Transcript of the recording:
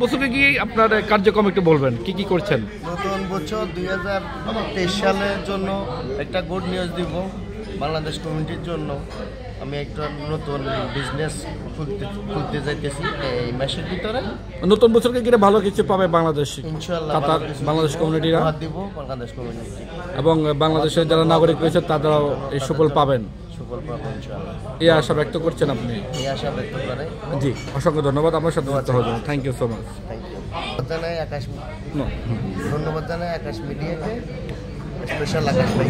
বছরকে কি আপনার কার্যক্রম একটু বলবেন কি কি করছেন? নতুন বছর দুই হাজার তেইশ সালের জন্য একটা গুড নিউজ দিব বাংলাদেশ কমিউনিটির জন্য। আমি একটা নতুন বিজনেস খুলতে খুলতে যাইতেছি এই মাসের ভিতরে। নতুন বছরকে ঘিরে ভালো কিছু পাবে বাংলাদেশ কিছু বাংলাদেশ কমিউনিটিরা দিব বাংলাদেশ কমিউনিটি এবং বাংলাদেশের যারা নাগরিক রয়েছে তারাও এই সুফল পাবেন। সুফল পাবো এই আশা ব্যক্ত করছেন আপনি? এই আশা ব্যক্ত করে। জি অসংখ্য ধন্যবাদ আমার সাথে যুক্ত হওয়ার জন্য। Thank you so much thank you জানাই আকাশ ধন্যবাদ জানাই আকাশ মিডিয়াকে। স্পেশাল আকাশ ভাই।